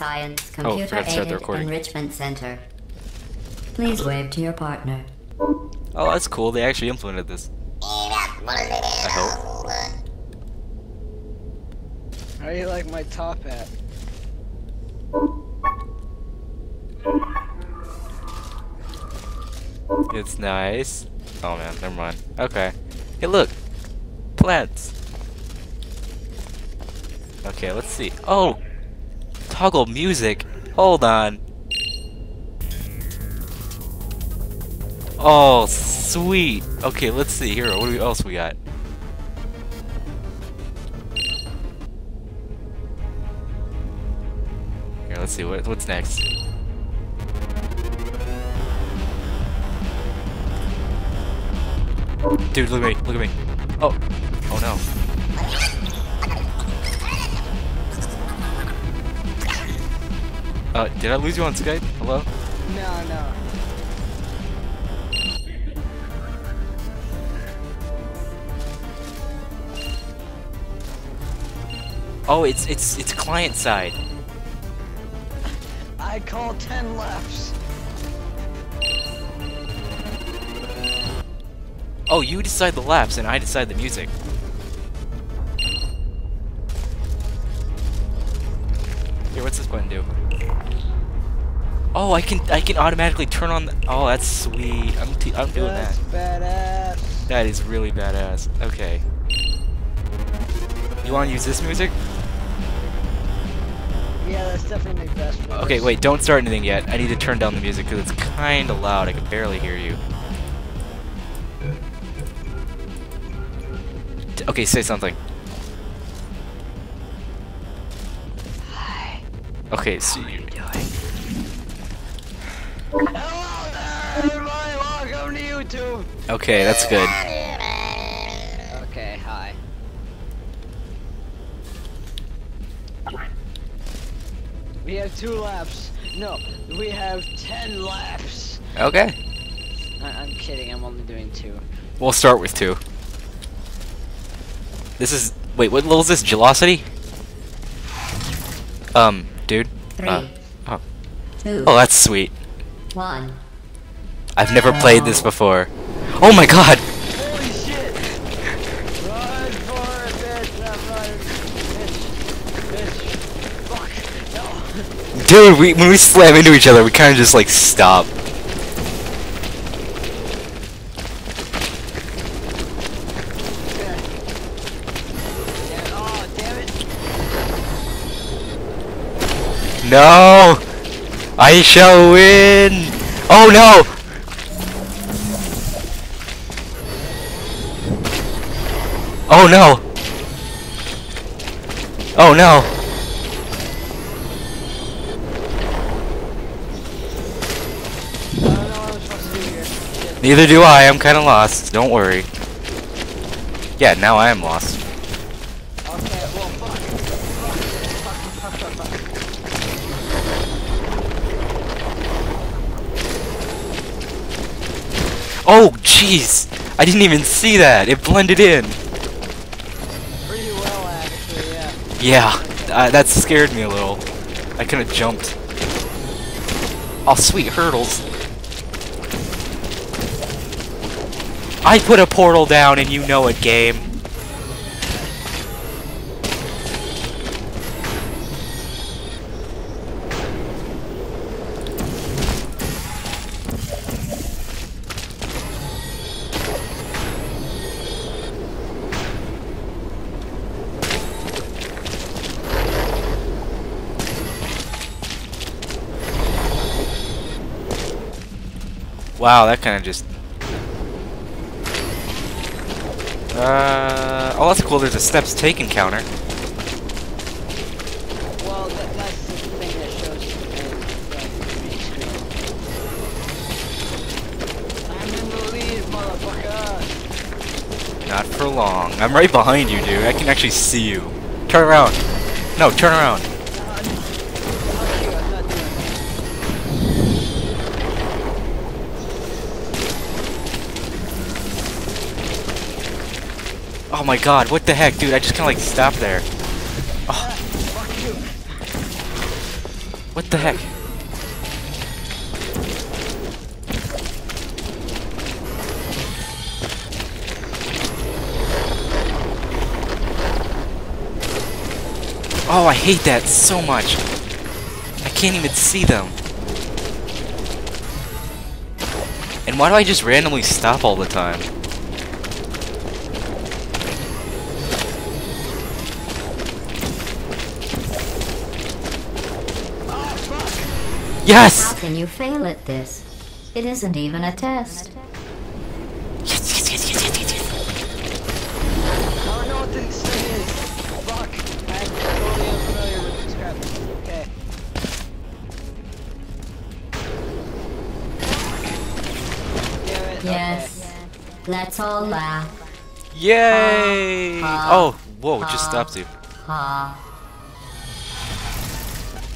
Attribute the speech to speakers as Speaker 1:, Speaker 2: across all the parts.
Speaker 1: Science
Speaker 2: Oh, forgot
Speaker 1: Computer
Speaker 2: to start the
Speaker 1: Aided
Speaker 2: recording.
Speaker 1: Enrichment Center. Please wave to your partner.
Speaker 2: Oh, that's cool. They actually implemented this. I hope.
Speaker 3: How do you like my top hat?
Speaker 2: It's nice. Oh man, never mind. Okay. Hey, look. Plants. Okay, let's see. Oh! Toggle music. Hold on. Oh, sweet. Okay, let's see. Here, what else we got? Here, let's see. What, what's next? Dude, look at me. Look at me. Oh. Oh no. Uh, did I lose you on Skype? Hello?
Speaker 3: No, no.
Speaker 2: Oh, it's it's it's client side.
Speaker 3: I call 10 lefts.
Speaker 2: Oh, you decide the laps and I decide the music. Here, what's this button do? Oh, I can I can automatically turn on. The, oh, that's sweet. I'm t I'm doing
Speaker 3: That's
Speaker 2: that.
Speaker 3: badass.
Speaker 2: That is really badass. Okay. You want to use this music?
Speaker 3: Yeah, that's definitely my best
Speaker 2: Okay, wait. Don't start anything yet. I need to turn down the music because it's kind of loud. I can barely hear you. Okay, say something.
Speaker 3: Hi.
Speaker 2: Okay, so you,
Speaker 3: Hello there, everybody. Welcome to YouTube.
Speaker 2: okay, that's good.
Speaker 3: Okay, hi. We have two laps. No, we have 10 laps.
Speaker 2: Okay,
Speaker 3: I I'm kidding, I'm only doing two.
Speaker 2: we'll start with two. This is wait, what level is this? Gelocity? Um, dude.
Speaker 1: Three,
Speaker 2: Uh, oh.
Speaker 1: two,
Speaker 2: Oh, that's sweet.
Speaker 1: One.
Speaker 2: I've never played this before. Oh my god!
Speaker 3: Holy shit!
Speaker 2: Dude, we when we slam into each other, we kind of just like stop. No! I shall win! Oh no! Oh no! Oh no! Neither do I, I'm kinda lost. Don't worry. Yeah, now I am lost.
Speaker 3: Okay, well, fuck. Fuck. Fuck, fuck, fuck, fuck.
Speaker 2: Oh, jeez! I didn't even see that! It blended in!
Speaker 3: Pretty well, actually, yeah.
Speaker 2: Yeah, uh, that scared me a little. I could've jumped. Oh, sweet hurdles. I put a portal down and you know it, game. Wow, that kind of just. Uh, oh, that's cool. There's a steps taken counter.
Speaker 3: Well, that, that's the thing that shows the. I'm in the lead, motherfucker!
Speaker 2: Not for long. I'm right behind you, dude. I can actually see you. Turn around. No, turn around.
Speaker 3: Uh, fuck you, I'm not doing it.
Speaker 2: Oh my god, what the heck, dude? I just kind of like stopped there.
Speaker 3: You.
Speaker 2: What the heck? Oh, I hate that so much. I can't even see them. And why do I just randomly stop all the time?
Speaker 3: Fuck!
Speaker 1: How can you fail at this? It isn't even a test.
Speaker 2: Yes, yes, yes, yes, yes, yes, yes.
Speaker 3: I don't know what this thing is. Fuck! I'm totally unfamiliar with this crap. Okay. Damn it.
Speaker 1: Yes. Let's all laugh.
Speaker 2: Yay!
Speaker 1: Uh,
Speaker 2: Oh, whoa, just
Speaker 1: uh,
Speaker 2: stopped you.
Speaker 1: Ha.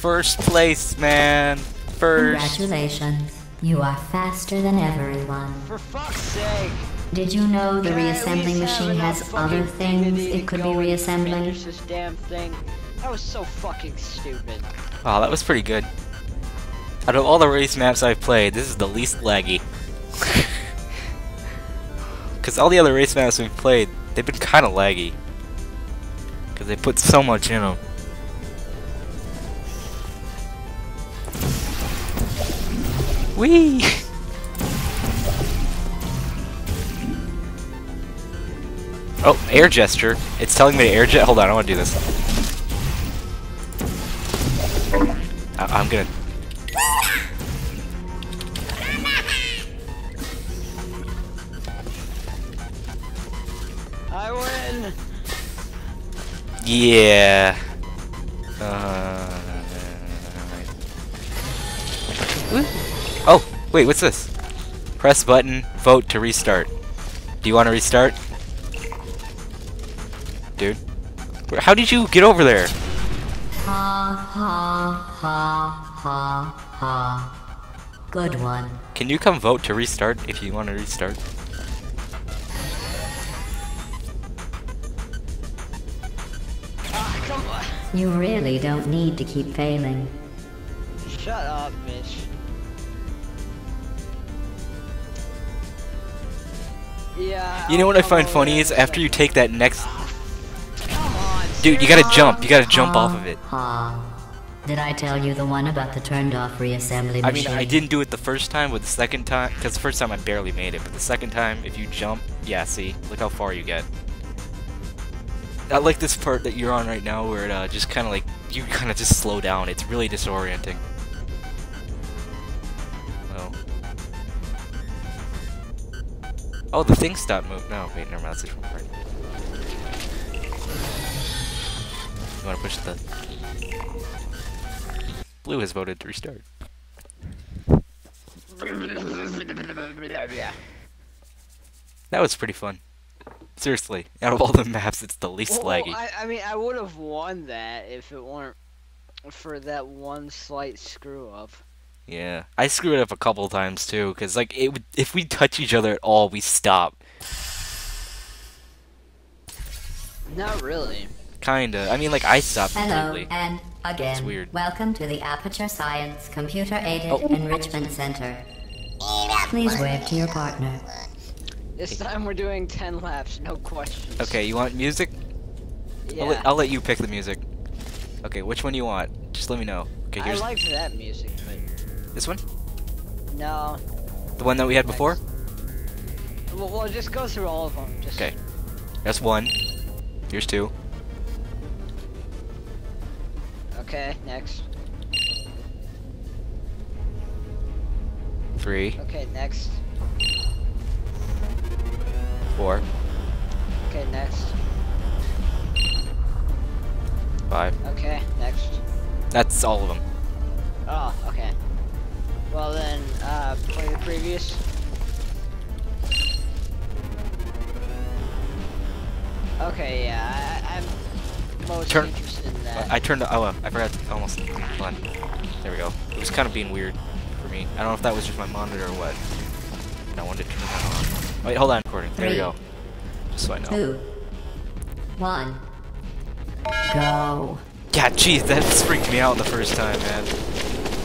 Speaker 2: First place, man. First.
Speaker 1: Congratulations. You are faster than everyone.
Speaker 3: For fuck's sake!
Speaker 1: Did you know the
Speaker 3: Can
Speaker 1: reassembling machine has other things it could be reassembling?
Speaker 3: finish this damn thing. That was so fucking stupid.
Speaker 2: Wow, that was pretty good. Out of all the race maps I've played, this is the least laggy. Because all the other race maps we've played, they've been kind of laggy. Because they put so much in them. Whee! Oh, air gesture. It's telling me to air jet. Hold on, I want to do this. I I'm gonna.
Speaker 3: I win!
Speaker 2: Yeah. Uh, wait, what's this? Press button, vote to restart. Do you want to restart? Dude. How did you get over there?
Speaker 1: Ha ha ha ha ha. Good one.
Speaker 2: Can you come vote to restart if you want to restart?
Speaker 3: Ah, come on!
Speaker 1: You really don't need to keep failing.
Speaker 3: Shut up, bitch. Yeah.
Speaker 2: You know what I find funny is after you take that next. Dude, you gotta jump. You gotta jump off of it.
Speaker 1: Ha. Did I tell you the one about the turned off reassembly machine?
Speaker 2: I mean, I didn't do it the first time, but the second time, because the first time I barely made it, but the second time, if you jump, yeah, see, look how far you get. I like this part that you're on right now, where it uh, just kind of like you kind of just slow down. It's really disorienting. Oh, the thing stopped moving. No, wait, never mind. That's a different part. You want to push the? Blue has voted to restart. That was pretty fun. Seriously, out of all the maps, it's the least
Speaker 3: Well,
Speaker 2: laggy.
Speaker 3: I, I mean, I would have won that if it weren't for that one slight screw up.
Speaker 2: Yeah, I screw it up a couple times too, cause like it, would- if we touch each other at all, we stop.
Speaker 3: Not really.
Speaker 2: Kinda. I mean, like I stopped
Speaker 1: Hello,
Speaker 2: completely.
Speaker 1: and again,
Speaker 2: It's weird.
Speaker 1: welcome to the Aperture Science Computer Aided
Speaker 2: Oh.
Speaker 1: Enrichment Center. Please wave to your partner.
Speaker 3: This time we're doing 10 laps, no questions.
Speaker 2: Okay, you want music?
Speaker 3: Yeah.
Speaker 2: I'll, let, I'll let you pick the music. Okay, which one do you want? Just let me know. Okay, here's.
Speaker 3: I
Speaker 2: here's
Speaker 3: liked that music, but
Speaker 2: this one.
Speaker 3: no.
Speaker 2: The one that we had before.
Speaker 3: Well, well, just go through all of them. Just
Speaker 2: Okay. That's one. Here's two.
Speaker 3: Okay, next.
Speaker 2: Three.
Speaker 3: Okay, next.
Speaker 2: Four.
Speaker 3: Okay, next.
Speaker 2: Five.
Speaker 3: Okay, next.
Speaker 2: That's all of them.
Speaker 3: Oh, okay. Well then, uh, play the previous. Okay, yeah, I, I'm most
Speaker 2: Turn-
Speaker 3: interested in that.
Speaker 2: I turned. Oh, uh, I forgot. Almost. Hold on. There we go. It was kind of being weird for me. I don't know if that was just my monitor or what. I wanted to turn that on. Wait, hold on. Recording. There we go. Just so I know.
Speaker 1: Two. One. Go.
Speaker 2: Yeah, jeez, that freaked me out the first time, man.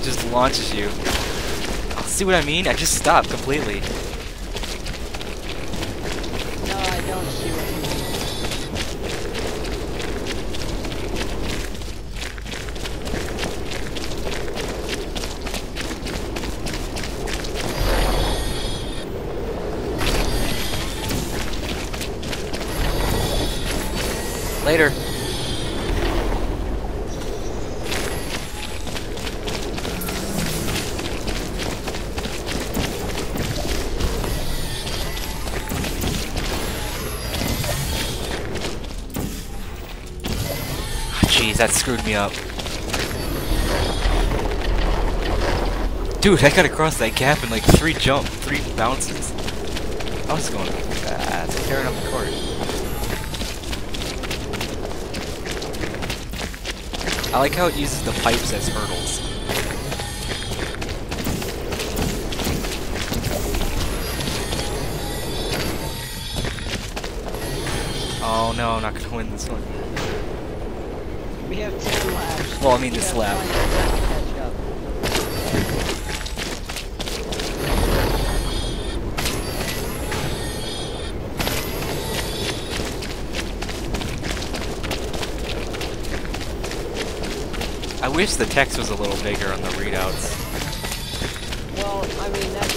Speaker 2: just launches you. See what I mean? I just stopped completely. Jeez, that screwed me up. Dude, I got across that gap in like three jump, three bounces. I was going fast, tearing up the court. I like how it uses the pipes as hurdles. Oh no, I'm not gonna win this one.
Speaker 3: We have 10 laps.
Speaker 2: Well, I mean this lap.
Speaker 3: plenty of time to catch up.
Speaker 2: I wish the text was a little bigger on the readouts.
Speaker 3: Well, I mean, that's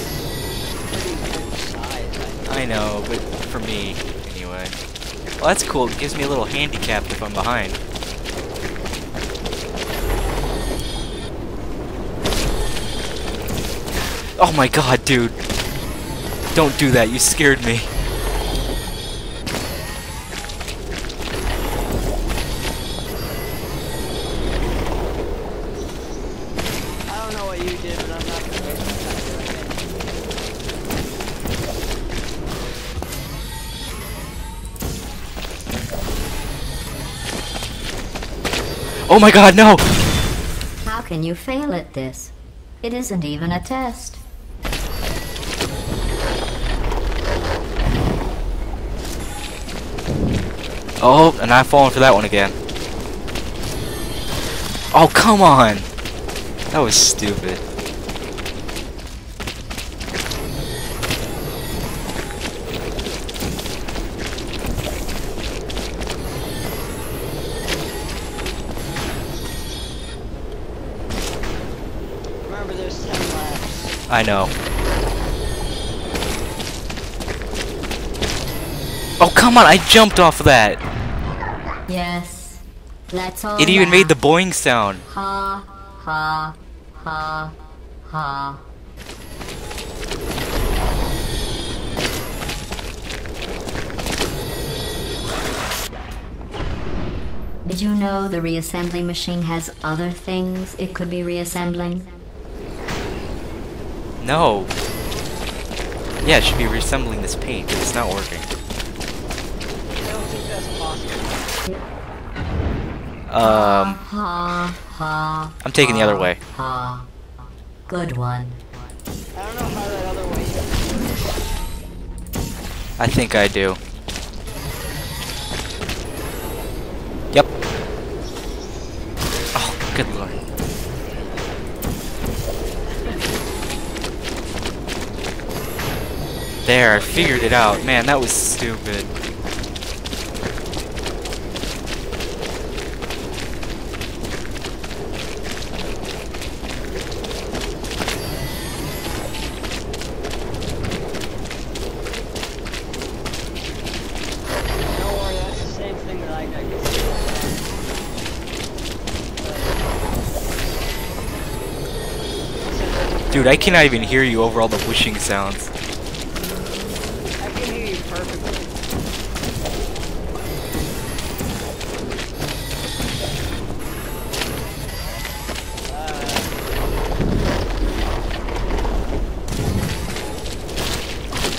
Speaker 3: pretty good size. I
Speaker 2: I know, but for me, anyway. Well, that's cool. It gives me a little handicap if I'm behind. Oh my god, dude. Don't do that. You scared me.
Speaker 3: I don't know what you did, but I'm not gonna waste my time.
Speaker 2: Oh my god, no!
Speaker 1: How can you fail at this? It isn't even a test.
Speaker 2: Oh, and I've fallen for that one again. Oh, come on! That was stupid.
Speaker 3: Remember, there's 10 laps.
Speaker 2: I know. Come on! I jumped off of that!
Speaker 1: Yes. Let's all
Speaker 2: It even made the boing sound.
Speaker 1: Ha, ha, ha, ha. Did you know the reassembly machine has other things it could be reassembling?
Speaker 2: No. Yeah, it should be reassembling this paint, but it's not working. Um,
Speaker 1: Ha, ha.
Speaker 2: I'm taking the other way.
Speaker 1: Ha. Good one.
Speaker 3: I don't know how that other way is.
Speaker 2: I think I do. Yep. Oh, good lord. There, I figured it out. Man, that was stupid.
Speaker 3: Don't worry, that's the same thing that I got used to.
Speaker 2: Dude, I cannot even hear you over all the whooshing sounds.
Speaker 3: I can hear you perfectly.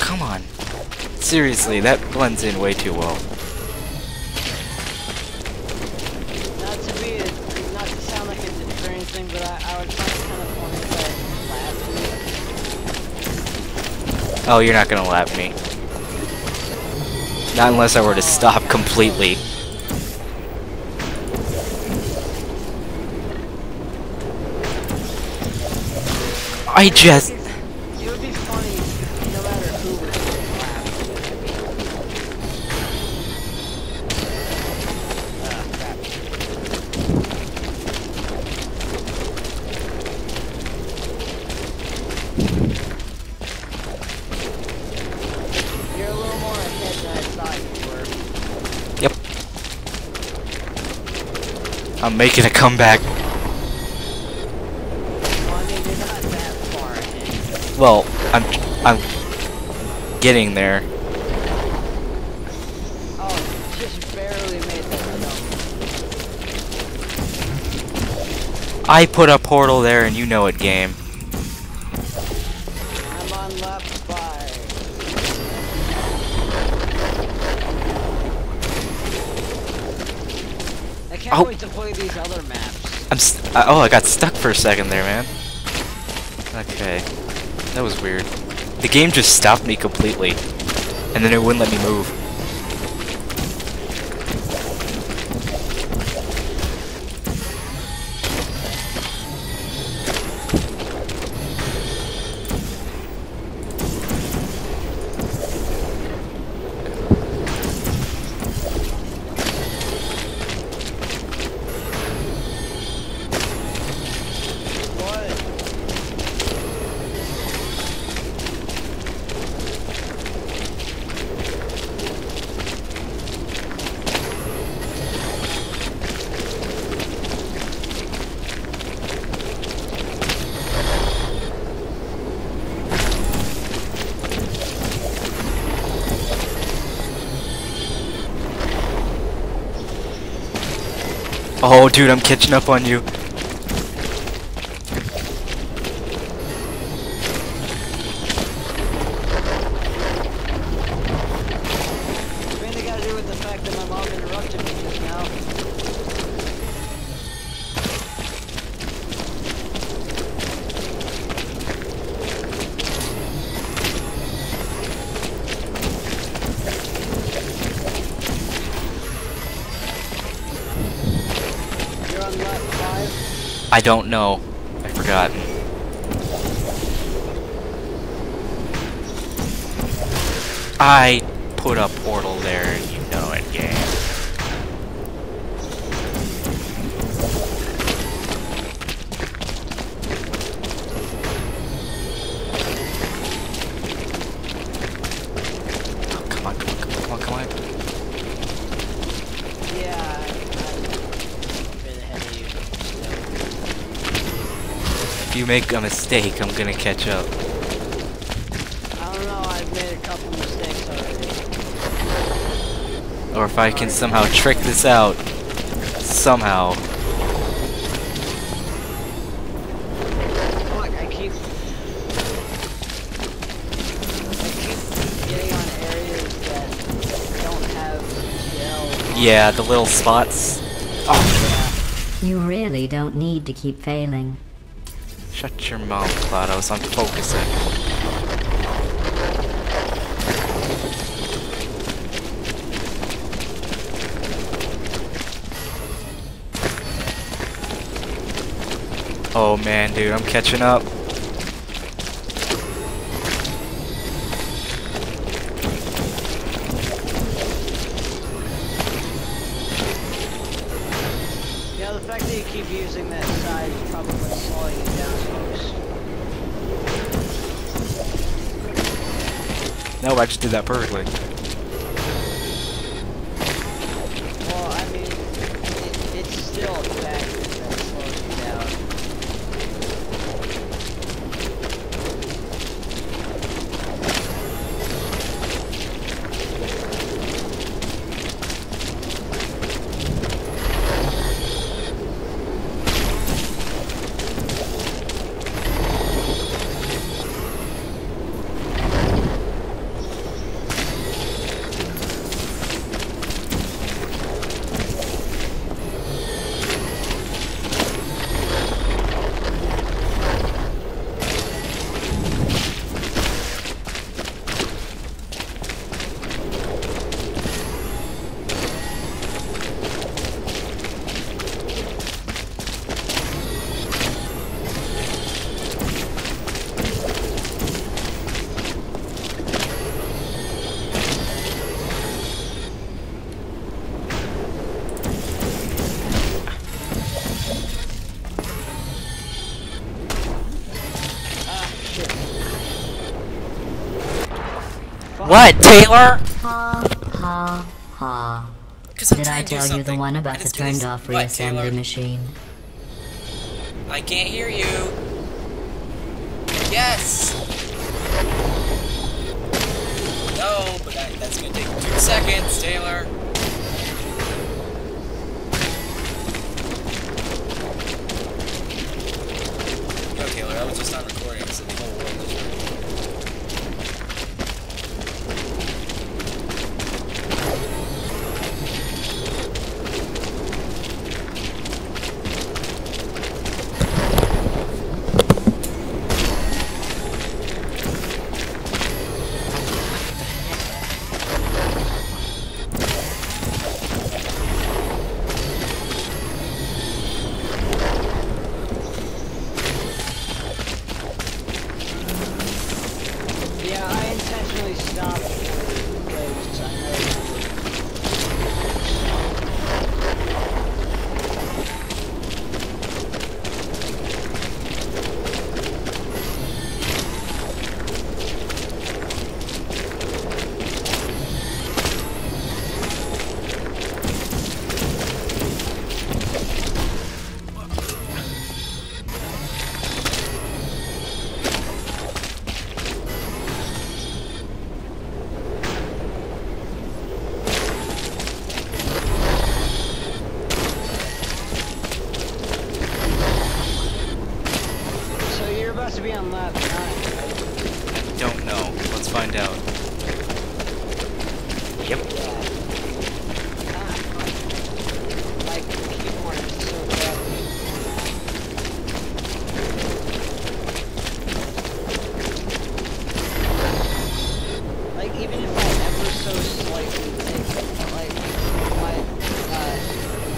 Speaker 2: Come on. Seriously, that blends in way too well.
Speaker 3: Not to be, not to sound like a dick or but I, I would find it kind of funny
Speaker 2: Oh, you're not gonna lap me. Not unless I were to stop completely. I just...
Speaker 3: It would be funny no matter who was getting laughed. Ah, crap. You're a little more ahead than I thought you were.
Speaker 2: I'm making a comeback.
Speaker 3: Well,
Speaker 2: I'm... I'm... Getting there. I put a portal there and you know it, game. Oh.
Speaker 3: to play these other maps.
Speaker 2: I'm st uh, oh, I got stuck for a second there, man. Okay. That was weird. The game just stopped me completely. And then it wouldn't let me move. Oh, dude, I'm catching up on you. I don't know. I forgot. I put a portal there you make a mistake, I'm gonna catch up.
Speaker 3: I don't know, I've made a couple mistakes already.
Speaker 2: Or if I can somehow trick this out. Somehow.
Speaker 3: Fuck, I keep... I keep getting on areas that don't have gel.
Speaker 2: Yeah, the little spots. Oh,
Speaker 1: You really don't need to keep failing.
Speaker 2: Shut your mouth, GLaDOS. I'm focusing. Oh man, dude, I'm catching up.
Speaker 3: Yeah, the fact that you keep using that side is probably what's slowing you down most.
Speaker 2: No, I just did that perfectly. What, Taylor?
Speaker 1: Ha ha ha.
Speaker 2: Because I'm
Speaker 1: Did I
Speaker 2: trying to do
Speaker 1: tell you the one about the turned off reassembly
Speaker 2: Taylor?
Speaker 1: machine?
Speaker 2: I can't hear you. Yes. No, but that, that's gonna take two seconds, Taylor. Yo, Taylor, I was just on
Speaker 3: uh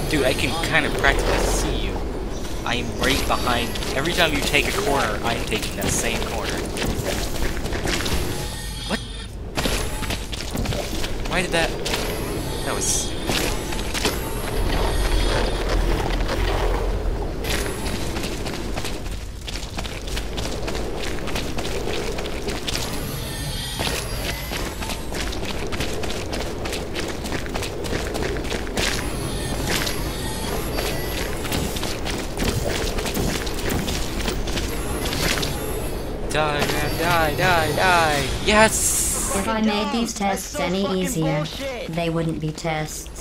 Speaker 2: Dude, I can kind of practically see you. I am right behind. Every time you take a corner, I'm taking that same Die, man, die, die, die! Yes!
Speaker 1: If I made these tests any easier, they wouldn't be tests.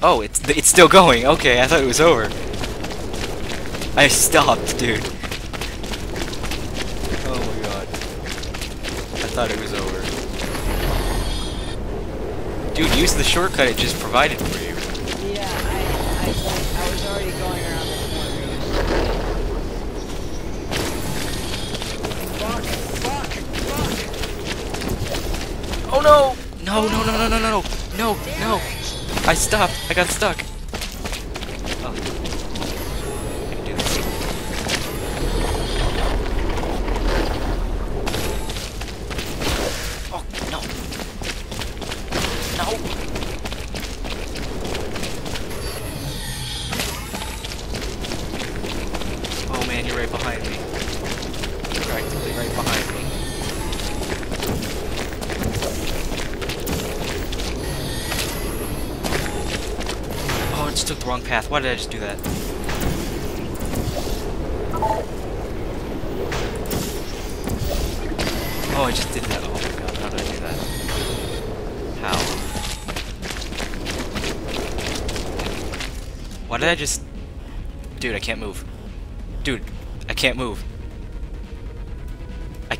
Speaker 2: Oh, it's it's still going. Okay, I thought it was over. I stopped, dude. Oh my god. I thought it was over. Dude, use the shortcut it just provided for you.
Speaker 3: Yeah, I, I, I was already going around the corner. Fuck, fuck, fuck!
Speaker 2: Oh no! No, no, no, no, no, no, no, no! I stopped. I got stuck. Path. Why did I just do that? Oh, I just did that. Oh my god, how did I do that? How? Why did I just... Dude, I can't move. Dude, I can't move. I...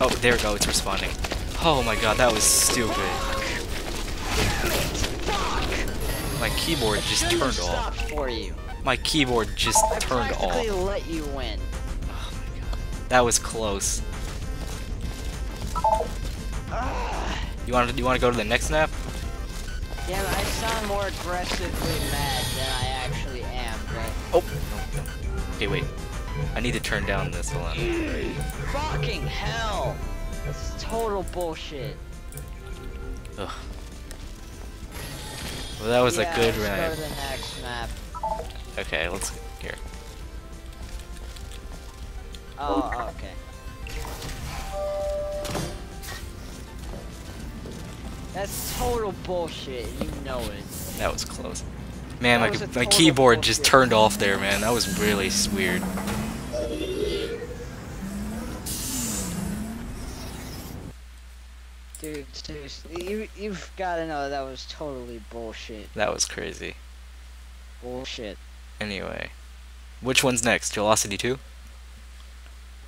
Speaker 2: Oh, there we go, it's responding. Oh my god, that was stupid. My keyboard just turned off.
Speaker 3: for you.
Speaker 2: My keyboard just
Speaker 3: I
Speaker 2: turned off.
Speaker 3: let you win.
Speaker 2: Oh my god. That was close. You want to you want to go to the next nap?
Speaker 3: it, I sound more aggressively mad than I actually am, but
Speaker 2: Oh. Okay, wait. I need to turn down this one.
Speaker 3: Fucking hell! This is total bullshit.
Speaker 2: Ugh. Well, that was
Speaker 3: yeah,
Speaker 2: a good
Speaker 3: let's. Go next map.
Speaker 2: Okay, let's here.
Speaker 3: Oh, okay. That's total bullshit. You know it.
Speaker 2: That was close. Man,
Speaker 3: That
Speaker 2: my, my keyboard just turned off there, man. That was really weird.
Speaker 3: Seriously, you, you've got to know that was totally bullshit.
Speaker 2: That was crazy.
Speaker 3: Bullshit.
Speaker 2: Anyway, which one's next? Velocity 2?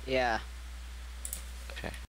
Speaker 3: Yeah.